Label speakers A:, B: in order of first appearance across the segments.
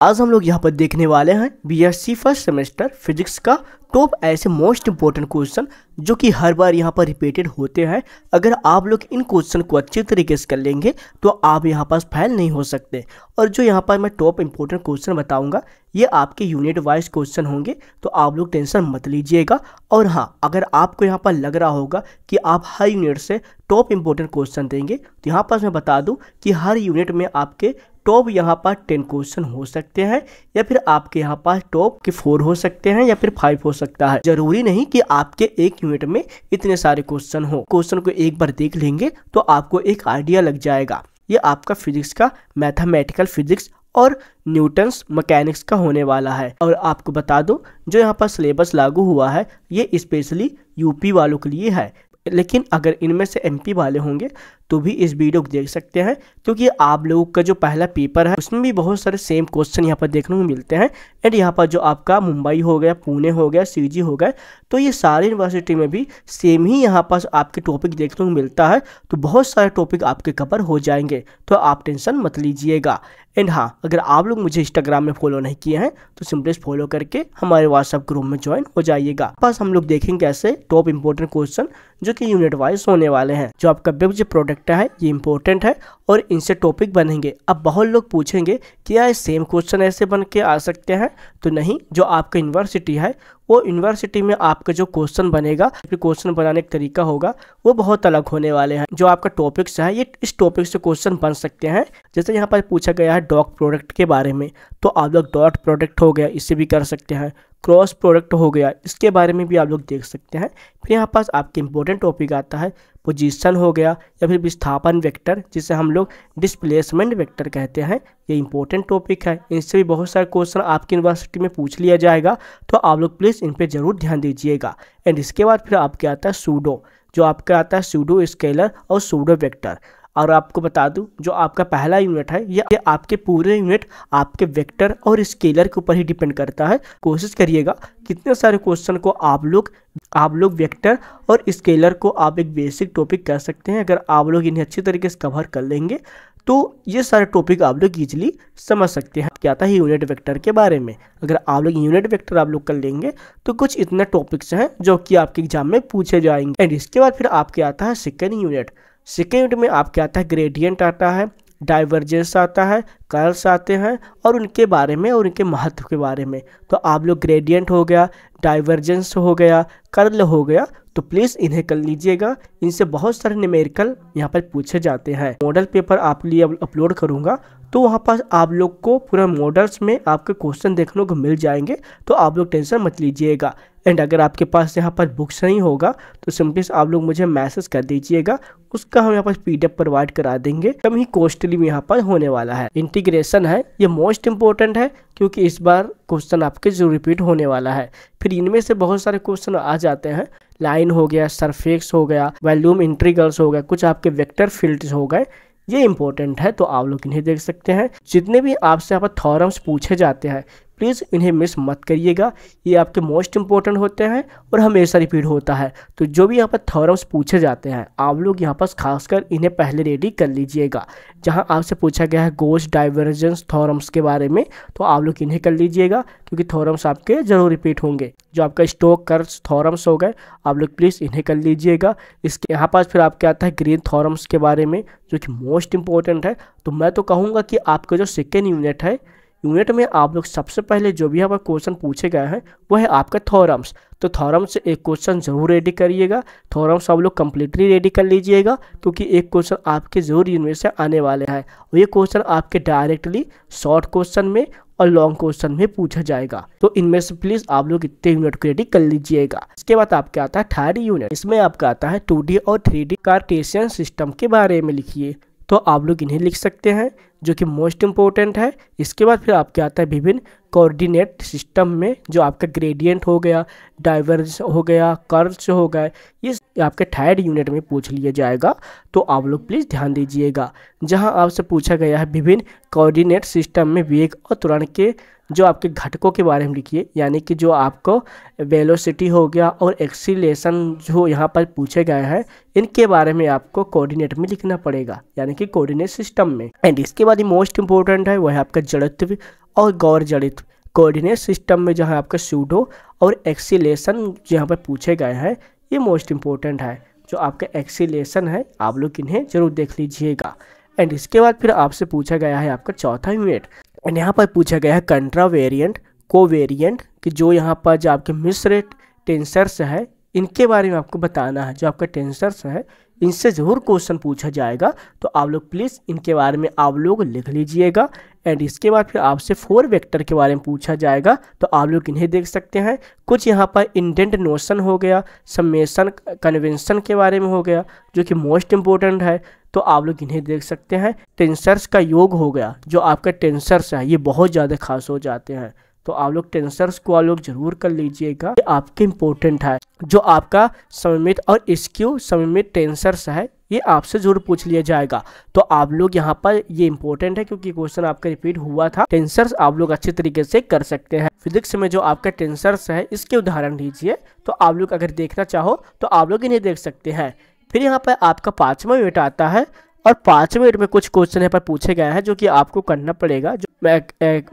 A: आज हम लोग यहाँ पर देखने वाले हैं बीएससी फ़र्स्ट सेमेस्टर फिजिक्स का टॉप ऐसे मोस्ट इंपॉर्टेंट क्वेश्चन जो कि हर बार यहाँ पर रिपीटेड होते हैं। अगर आप लोग इन क्वेश्चन को अच्छे तरीके से कर लेंगे तो आप यहाँ पास फैल नहीं हो सकते। और जो यहाँ पर मैं टॉप इंपॉर्टेंट क्वेश्चन बताऊँगा, ये आपके यूनिट वाइज क्वेश्चन होंगे तो आप लोग टेंशन मत लीजिएगा। और हाँ अगर आपको यहाँ पर लग रहा होगा कि आप हर यूनिट से टॉप इंपॉर्टेंट क्वेश्चन देंगे तो यहाँ पर मैं बता दूँ कि हर यूनिट में आपके टॉप यहाँ पर टेन क्वेश्चन हो सकते हैं, या फिर आपके यहाँ पास टॉप के फोर हो सकते हैं, या फिर फाइव हो सकता है। ज़रूरी नहीं कि आपके एक यूनिट में इतने सारे क्वेश्चन हो। क्वेश्चन को एक बार देख लेंगे तो आपको एक आइडिया लग जाएगा। ये आपका फिजिक्स का, मैथमेटिकल फिजिक्स और न्यूटन्स मैकेनिक्स का होने वाला है। और आपको बता दो, जो यहाँ पर सिलेबस लागू हुआ है, ये स्पेशली यूपी वालों के लिए है। लेकिन अगर इनमें से एमपी वाले होंगे तो भी इस वीडियो को देख सकते हैं, क्योंकि आप लोगों का जो पहला पेपर है, उसमें भी बहुत सारे सेम क्वेश्चन यहाँ पर देखने को मिलते हैं। एंड यहाँ पर जो आपका मुंबई हो गया पुणे हो गया सीजी हो गया तो ये सारी यूनिवर्सिटी में भी सेम ही यहाँ पर आपके टॉपिक देखने को मिलता है तो बहुत सारे टॉपिक आपके कवर हो जाएँगे तो आप टेंशन मत लीजिएगा। एंड हाँ अगर आप लोग मुझे इंस्टाग्राम में फॉलो नहीं किए हैं तो सिंपली फॉलो करके हमारे व्हाट्सएप ग्रुप में ज्वाइन हो जाइएगा। बस हम लोग देखेंगे ऐसे टॉप इंपॉर्टेंट क्वेश्चन जो कि यूनिट वाइज होने वाले हैं, जो आपका वेब जो प्रोडक्ट है, ये इंपॉर्टेंट है और इनसे टॉपिक बनेंगे। अब बहुत लोग पूछेंगे क्या सेम क्वेश्चन ऐसे बन के आ सकते हैं? तो नहीं, जो आपका यूनिवर्सिटी है, वो यूनिवर्सिटी में आपका जो क्वेश्चन बनेगा फिर क्वेश्चन बनाने का तरीका होगा, वो बहुत अलग होने वाले हैं। जो आपका टॉपिक्स है, ये इस टॉपिक से क्वेश्चन बन सकते हैं। जैसे यहाँ पर पूछा गया है डॉग प्रोडक्ट के बारे में तो आप लोग डॉट प्रोडक्ट हो गया इससे भी कर सकते हैं। क्रॉस प्रोडक्ट हो गया, इसके बारे में भी आप लोग देख सकते हैं। फिर यहाँ पास आपके इंपॉर्टेंट टॉपिक आता है पोजीशन हो गया या फिर विस्थापन वेक्टर, जिसे हम लोग डिस्प्लेसमेंट वेक्टर कहते हैं। ये इंपॉर्टेंट टॉपिक है। इनसे भी बहुत सारे क्वेश्चन आपकी यूनिवर्सिटी में पूछ लिया जाएगा तो आप लोग प्लीज़ इन पर ज़रूर ध्यान दीजिएगा। एंड इसके बाद फिर आपके आता है सूडो जो आपका आता है सूडो स्केलर और सूडो वेक्टर और आपको बता दूँ, जो आपका पहला यूनिट है, ये आपके पूरे यूनिट आपके वेक्टर और स्केलर के ऊपर ही डिपेंड करता है। कोशिश करिएगा, कितने सारे क्वेश्चन को आप लोग आप लोग वेक्टर और स्केलर को आप एक बेसिक टॉपिक कह सकते हैं। अगर आप लोग इन्हें अच्छी तरीके से कवर कर लेंगे तो ये सारे टॉपिक आप लोग ईजिली समझ सकते हैं। क्या था यूनिट वेक्टर के बारे में? अगर आप लोग यूनिट वेक्टर आप लोग कर लेंगे तो कुछ इतने टॉपिक्स हैं जो कि आपके एग्ज़ाम में पूछे जाएँगे। एंड इसके बाद फिर आपके आता है सेकेंड यूनिट सेकेंड यूनिट में आपके आता है ग्रेडियंट आता है डाइवर्जेंस आता है कर्ल्स आते हैं और उनके बारे में और उनके महत्व के बारे में। तो आप लोग ग्रेडियंट हो गया डाइवर्जेंस हो गया कर्ल हो गया तो प्लीज़ इन्हें कर लीजिएगा। इनसे बहुत सारे न्यूमेरिकल यहाँ पर पूछे जाते हैं। मॉडल पेपर आप लिए अपलोड करूँगा। तो वहाँ पर आप लोग को पूरा मॉडल्स में आपके क्वेश्चन देखने को मिल जाएँगे तो आप लोग टेंशन मत लीजिएगा। एंड अगर आपके पास यहाँ पर बुक्स नहीं होगा तो सिंपली आप लोग मुझे मैसेज कर दीजिएगा। उसका हम यहाँ पर पी प्रोवाइड करा देंगे। कम ही कॉस्टली में यहाँ पर होने वाला है। इंटीग्रेशन है, ये मोस्ट इंपॉर्टेंट है, क्योंकि इस बार क्वेश्चन आपके जो रिपीट होने वाला है। फिर इनमें से बहुत सारे क्वेश्चन आ जाते हैं। लाइन हो गया सरफेक्स हो गया वैल्यूम इंट्रीगल्स हो गया, कुछ आपके वेक्टर फील्ड्स हो गए। ये इंपॉर्टेंट है तो आप लोग इन्हें देख सकते हैं। जितने भी आपसे यहाँ पर थॉरम्स पूछे जाते हैं प्लीज़ इन्हें मिस मत करिएगा। ये आपके मोस्ट इंपॉर्टेंट होते हैं और हमेशा रिपीट होता है। तो जो भी यहाँ पर थॉरम्स पूछे जाते हैं, आप लोग यहाँ पर खासकर इन्हें पहले रेडी कर लीजिएगा। जहाँ आपसे पूछा गया है गोस्ट डाइवर्जेंस थॉरम्स के बारे में तो आप लोग इन्हें कर लीजिएगा, क्योंकि थॉरम्स आपके ज़रूर रिपीट होंगे। जो आपका स्टोक कर्स थॉरम्स हो गए, आप लोग प्लीज़ इन्हें कर लीजिएगा। इसके यहाँ पास फिर आपके आता है ग्रीन थॉरम्स के बारे में, जो कि मोस्ट इंपॉर्टेंट है। तो मैं तो कहूँगा कि आपका जो सेकेंड यूनिट है यूनिट में आप लोग सबसे पहले जो भी पर क्वेश्चन पूछे गए हैं, वो है आपका थॉरम्स तो थॉरम्स से एक क्वेश्चन ज़रूर रेडी करिएगा। थॉरम्स आप लोग कम्प्लीटली रेडी कर लीजिएगा, क्योंकि एक क्वेश्चन आपके ज़रूर यूनिट से आने वाले हैं। और ये क्वेश्चन आपके डायरेक्टली शॉर्ट क्वेश्चन में और लॉन्ग क्वेश्चन में पूछा जाएगा। तो इनमें से प्लीज़ आप लोग इतने यूनिट रेडी कर लीजिएगा। इसके बाद आपका आता है थर्ड यूनिट इसमें आपका आता है टू और थ्री डी कार्टेशियन सिस्टम के बारे में लिखिए। तो आप लोग इन्हें लिख सकते हैं, जो कि मोस्ट इम्पोर्टेंट है। इसके बाद फिर आपके आता है विभिन्न कोऑर्डिनेट सिस्टम में जो आपका ग्रेडियंट हो गया, डाइवर्स हो गया, कर्व्स हो गए, ये आपके थर्ड यूनिट में पूछ लिया जाएगा। तो आप लोग प्लीज़ ध्यान दीजिएगा। जहाँ आपसे पूछा गया है विभिन्न कोऑर्डिनेट सिस्टम में वेग और त्वरण के जो आपके घटकों के बारे में लिखिए, यानी कि जो आपको वेलोसिटी हो गया और एक्सीलेशन जो यहाँ पर पूछे गए हैं, इनके बारे में आपको कोऑर्डिनेट में लिखना पड़ेगा, यानी कि कोऑर्डिनेट सिस्टम में। एंड इसके बाद मोस्ट इंपॉर्टेंट है वह है आपका जड़त्व और गौर जड़ित। कोऑर्डिनेट सिस्टम में जो है आपका सूडो और एक्सीलेशन यहाँ पर पूछे गए हैं, ये मोस्ट इंपॉर्टेंट है। जो आपका एक्सीलेशन है, आप लोग इन्हें ज़रूर देख लीजिएगा। एंड इसके बाद फिर आपसे पूछा गया है आपका चौथा यूनिट एंड यहाँ पर पूछा गया है कंट्रा वेरियंट को वेरियंट कि जो यहाँ पर जो आपके मिश्र टेंसर्स है, इनके बारे में आपको बताना है। जो आपका टेंसर्स है इनसे ज़रूर क्वेश्चन पूछा जाएगा तो आप लोग प्लीज़ इनके बारे में आप लोग लिख लीजिएगा एंड इसके बाद फिर आपसे फोर वेक्टर के बारे में पूछा जाएगा तो आप लोग इन्हें देख सकते हैं। कुछ यहाँ पर इंडेंट नोशन हो गया समेसन कन्वेंशन के बारे में हो गया, जो कि मोस्ट इम्पोर्टेंट है तो आप लोग इन्हें देख सकते हैं। टेंसर्स का योग हो गया, जो आपका टेंसर्स है, ये बहुत ज़्यादा खास हो जाते हैं तो आप लोग टेंसर्स को आप लोग ज़रूर कर लीजिएगा आपके इम्पोर्टेंट है। जो आपका सममित और स्क्यू सममित टेंसर्स है, ये आपसे ज़रूर पूछ लिया जाएगा। तो आप लोग यहाँ पर ये इंपॉर्टेंट है क्योंकि क्वेश्चन आपका रिपीट हुआ था। टेंसर्स आप लोग अच्छे तरीके से कर सकते हैं। फिजिक्स में जो आपका टेंसर्स है, इसके उदाहरण लीजिए तो आप लोग अगर देखना चाहो तो आप लोग इन्हें देख सकते हैं। फिर यहाँ पर आपका पाँचवा यूनिट आता है और पाँचवें मिनट में कुछ क्वेश्चन यहाँ पर पूछे गए हैं, जो कि आपको करना पड़ेगा, जो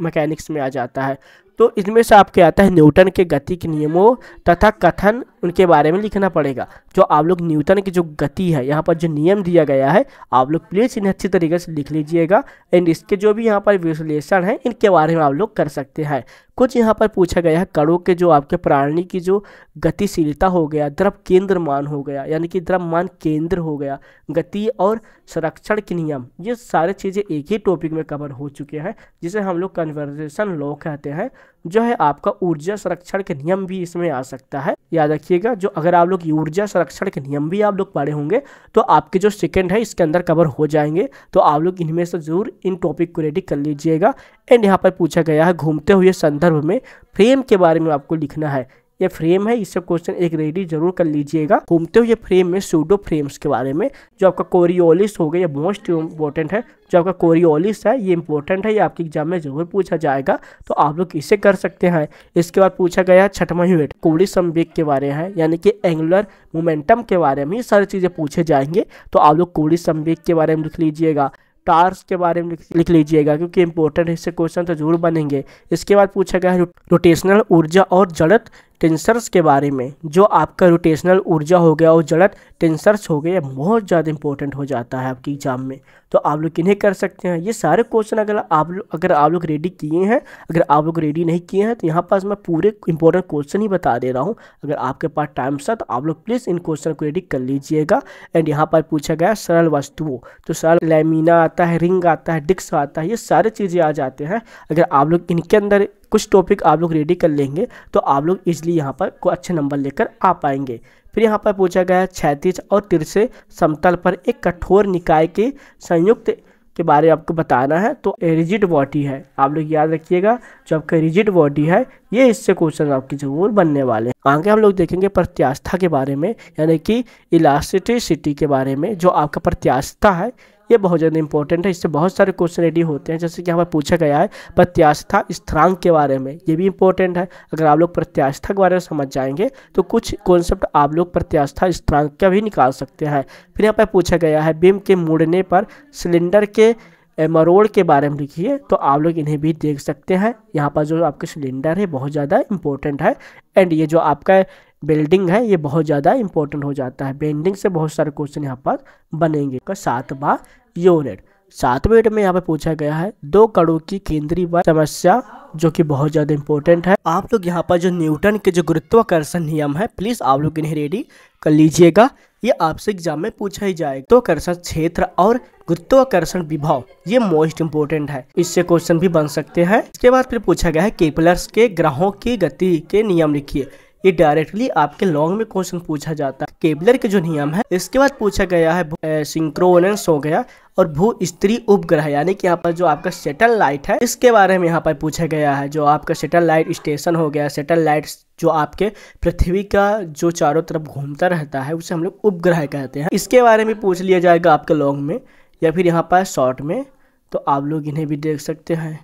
A: मैकेनिक्स में आ जाता है। तो इनमें से आपके आता है न्यूटन के गति के नियमों तथा कथन, उनके बारे में लिखना पड़ेगा। जो आप लोग न्यूटन की जो गति है, यहाँ पर जो नियम दिया गया है, आप लोग प्लीज़ इन्हें अच्छी तरीके से लिख लीजिएगा। एंड इसके जो भी यहाँ पर विश्लेषण है, इनके बारे में आप लोग कर सकते हैं। कुछ यहाँ पर पूछा गया है, कड़ों के जो आपके प्राणी की जो गतिशीलता हो गया, द्रव केंद्र मान हो गया, यानी कि द्रव मान केंद्र हो गया, गति और संरक्षण के नियम, ये सारे चीज़ें एक ही टॉपिक में कवर हो चुके हैं, जिसे हम लोग कन्वर्जेशन लॉ कहते हैं। जो है आपका ऊर्जा संरक्षण के नियम भी इसमें आ सकता है। याद रखिएगा, जो अगर आप लोग ऊर्जा संरक्षण के नियम भी आप लोग पढ़े होंगे तो आपके जो सेकेंड है, इसके अंदर कवर हो जाएँगे। तो आप लोग इनमें से ज़रूर इन टॉपिक को रेडी कर लीजिएगा। एंड यहाँ पर पूछा गया है, घूमते हुए संदर्भ में फ्रेम के बारे में आपको लिखना है। ये फ्रेम है, इससे क्वेश्चन एक रेडी ज़रूर कर लीजिएगा। घूमते हुए फ्रेम में सूडो फ्रेम्स के बारे में, जो आपका कोरियोलिस हो गया मोस्ट इंपॉर्टेंट है। जो आपका कोरियोलिस है, ये इंपॉर्टेंट है, ये आपके एग्ज़ाम में ज़रूर पूछा जाएगा। तो आप लोग इसे कर सकते हैं। इसके बाद पूछा गया छठवा यूनिट कोड़ी संवेग के बारे में, यानी कि एंगुलर मोमेंटम के बारे में, ये सारी चीज़ें पूछे जाएँगे। तो आप लोग कोड़ी संवेग के बारे में लिख लीजिएगा, टार्स के बारे में लिख लीजिएगा, क्योंकि इंपॉर्टेंट इससे क्वेश्चन तो ज़रूर बनेंगे। इसके बाद पूछा गया है रोटेशनल ऊर्जा और जड़त टेंसर्स के बारे में, जो आपका रोटेशनल ऊर्जा हो गया, और जड़त टेंसर्स हो गया बहुत ज़्यादा इंपॉर्टेंट हो जाता है आपकी एग्ज़ाम में। तो आप लोग किन्हें कर सकते हैं? ये सारे क्वेश्चन अगर आप लोग, अगर आप लोग रेडी किए हैं, अगर आप लोग रेडी नहीं किए हैं तो यहाँ पास मैं पूरे इंपॉर्टेंट क्वेश्चन ही बता दे रहा हूँ। अगर आपके पास टाइम सा तो आप लोग प्लीज़ इन क्वेश्चन को रेडी कर लीजिएगा। एंड यहाँ पर पूछा गया सरल वस्तुओं तो सरल लेमिना आता है रिंग आता है डिक्स आता है, ये सारे चीज़ें आ जाते हैं। अगर आप लोग इनके अंदर कुछ टॉपिक आप लोग रेडी कर लेंगे तो आप लोग इजली यहाँ पर को अच्छे नंबर लेकर आ पाएँगे। फिर यहाँ पर पूछा गया है, क्षैतिज और तिरछे समतल पर एक कठोर निकाय के संयुक्त के बारे में आपको बताना है तो रिजिड बॉडी है। आप लोग याद रखिएगा, जो आपका रिजिड बॉडी है, ये इससे क्वेश्चन आपकी ज़रूर बनने वाले हैं। आगे हम लोग देखेंगे प्रत्यास्था के बारे में, यानी कि इलास्टिसिटी के बारे में, जो आपका प्रत्यास्था है ये बहुत ज़्यादा इंपॉर्टेंट है। इससे बहुत सारे क्वेश्चन रेडी होते हैं। जैसे कि हमें पूछा गया है, प्रत्यास्था स्थिरांक के बारे में। ये भी इंपॉर्टेंट है। अगर आप लोग प्रत्यास्था के बारे में समझ जाएँगे तो कुछ कॉन्सेप्ट आप लोग प्रत्यास्था स्थिरांक का भी निकाल सकते हैं। फिर यहाँ पर पूछा गया है, बिम के मुड़ने पर सिलेंडर के मरोड़ के बारे में लिखिए तो आप लोग इन्हें भी देख सकते हैं। यहाँ पर जो आपके सिलेंडर है, बहुत ज़्यादा इंपॉर्टेंट है। एंड ये जो आपका बिल्डिंग है, ये बहुत ज़्यादा इंपॉर्टेंट हो जाता है। बेंडिंग से बहुत सारे क्वेश्चन यहाँ पर बनेंगे। सातवा यूनिट सातवें यूनिट में यहाँ पे पूछा गया है, दो कड़ों की केंद्रीय समस्या, जो कि बहुत ज़्यादा इंपॉर्टेंट है। आप लोग यहाँ पर जो न्यूटन के जो गुरुत्वाकर्षण नियम है प्लीज़ आप लोग इन्हें रेडी कर लीजिएगा। ये आपसे एग्ज़ाम में पूछा ही जाएगा। आकर्षण क्षेत्र और गुरुत्वाकर्षण विभाव, ये मोस्ट इंपोर्टेंट है। इससे क्वेश्चन भी बन सकते हैं। इसके बाद फिर पूछा गया है केपलर्स के ग्रहों की गति के नियम लिखिए। ये डायरेक्टली आपके लॉन्ग में क्वेश्चन पूछा जाता है। केबलर के जो नियम है, इसके बाद पूछा गया है सिंक्रोनेंस हो गया और भू स्त्री उपग्रह, यानी कि यहाँ पर जो आपका सेटेलाइट है, इसके बारे में यहाँ पर पूछा गया है। जो आपका सेटेलाइट स्टेशन हो गया सेटेलाइट जो आपके पृथ्वी का जो चारों तरफ़ घूमता रहता है, उसे हम लोग उपग्रह कहते हैं। इसके बारे में पूछ लिया जाएगा आपके लॉन्ग में, या फिर यहाँ पर शॉर्ट में तो आप लोग इन्हें भी देख सकते हैं।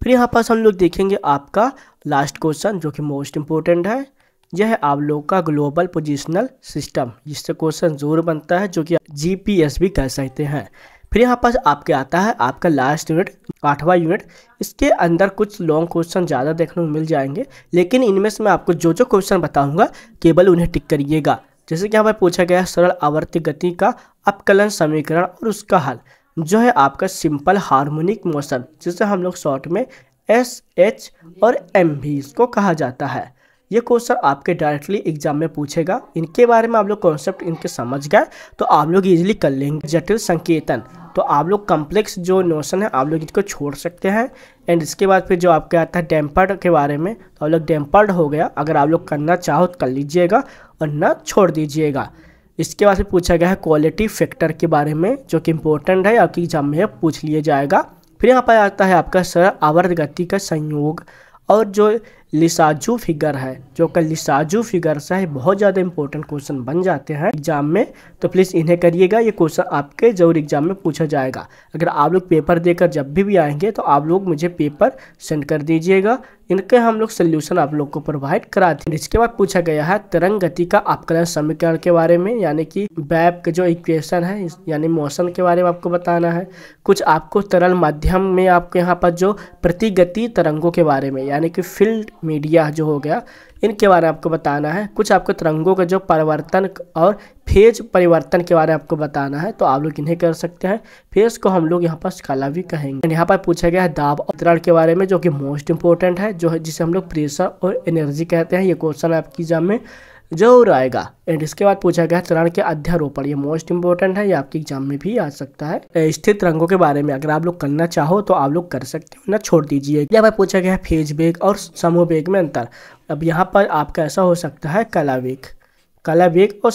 A: फिर यहाँ पास हम लोग देखेंगे आपका लास्ट क्वेश्चन जो कि मोस्ट इम्पोर्टेंट है। यह आप लोग का ग्लोबल पोजिशनल सिस्टम, जिससे क्वेश्चन ज़ोर बनता है, जो कि जीपीएस भी कह सकते हैं। फिर यहाँ पर आपके आता है आपका लास्ट यूनिट आठवां यूनिट इसके अंदर कुछ लॉन्ग क्वेश्चन ज़्यादा देखने को मिल जाएँगे, लेकिन इनमें से मैं आपको जो जो क्वेश्चन बताऊँगा, केवल उन्हें टिक करिएगा। जैसे कि यहाँ पर पूछा गया सरल आवर्ती गति का अपकलन समीकरण और उसका हल, जो है आपका सिंपल हार्मोनिक मोशन जिसे हम लोग शॉर्ट में एस एच और एम भी इसको कहा जाता है। ये क्वेश्चन आपके डायरेक्टली एग्ज़ाम में पूछेगा। इनके बारे में आप लोग कॉन्सेप्ट इनके समझ गए तो आप लोग इजीली कर लेंगे। जटिल संकेतन। तो आप लोग कम्प्लेक्स जो नोशन है, आप लोग इसको छोड़ सकते हैं। एंड इसके बाद फिर जो आपके आता है डैम्पर्ड के बारे में तो आप लोग डैम्पर्ड हो गया। अगर आप लोग करना चाहो तो कर लीजिएगा और ना छोड़ दीजिएगा। इसके बाद फिर पूछा गया है क्वालिटी फैक्टर के बारे में, जो कि इंपॉर्टेंट है, आपकी एग्ज़ाम में पूछ लिया जाएगा। फिर यहाँ पर आता है आपका सर आवर्त गति का संयोग। और जो लिसाजू फिगर है। जो कल लिसाजू फिगर से है बहुत ज़्यादा इंपॉर्टेंट क्वेश्चन बन जाते हैं एग्ज़ाम में। तो प्लीज़ इन्हें करिएगा, ये क्वेश्चन आपके ज़रूर एग्ज़ाम में पूछा जाएगा। अगर आप लोग पेपर देकर जब भी भी आएँगे तो आप लोग मुझे पेपर सेंड कर दीजिएगा। इनके हम लोग सोल्यूशन आप लोग को प्रोवाइड कराते हैं। इसके बाद पूछा गया है, तरंग गति का अपकलन समीकरण के बारे में, यानी कि बैप का जो इक्वेशन है यानी मौसम के बारे में आपको बताना है। कुछ आपको तरल माध्यम में आपको यहाँ पर जो प्रतिगति तरंगों के बारे में, यानी कि फ़ील्ड मीडिया जो हो गया, इनके बारे में आपको बताना है। कुछ आपको तरंगों का जो परिवर्तन और फ़ेज़ परिवर्तन के बारे में आपको बताना है तो आप लोग इन्हें कर सकते हैं। फ़ेज़ को हम लोग यहाँ पर स्काला भी कहेंगे। यहाँ पर पूछा गया है दाब अवतरण के बारे में, जो कि मोस्ट इंपॉर्टेंट है, जो है जिसे हम लोग प्रेशर और एनर्जी कहते हैं। ये क्वेश्चन आपकी एग्ज़ाम में ज़रूर आएगा। एंड इसके बाद पूछा गया चरण के अध्यारोपण, ये मोस्ट इंपॉर्टेंट है, ये आपके एग्ज़ाम में भी आ सकता है। स्थित रंगों के बारे में, अगर आप लोग करना चाहो तो आप लोग कर सकते हो, ना छोड़ दीजिए। यहाँ पर पूछा गया फ़ेज़ बेग और समूह बेग में अंतर, अब यहाँ पर आपका ऐसा हो सकता है कला वेग। कला वेग और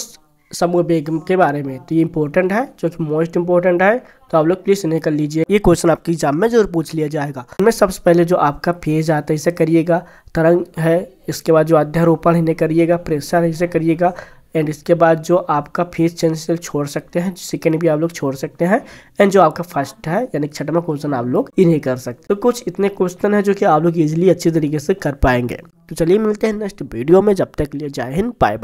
A: समूह बेगम के बारे में। तो ये इंपॉर्टेंट है, जो कि मोस्ट इंपॉर्टेंट है। तो आप लोग प्लीज़ इन्हें कर लीजिए। ये क्वेश्चन आपके एग्ज़ाम में ज़रूर पूछ लिया जाएगा। इनमें सबसे पहले जो आपका फ़ेज़ आता है, इसे करिएगा। तरंग है, इसके बाद जो अध्यारोपण इन्हें करिएगा। प्रेशर इसे करिएगा। एंड इसके बाद जो आपका फ़ेज़ चेंज छोड़ सकते हैं सेकेंड भी आप लोग छोड़ सकते हैं। एंड जो आपका फ़र्स्ट है, यानी छठवा क्वेश्चन आप लोग इन्हें कर सकते तो कुछ इतने क्वेश्चन है, जो कि आप लोग इजिली अच्छी तरीके से कर पाएँगे। तो चलिए मिलते हैं नेक्स्ट वीडियो में। जब तक लिए जय हिंद बाय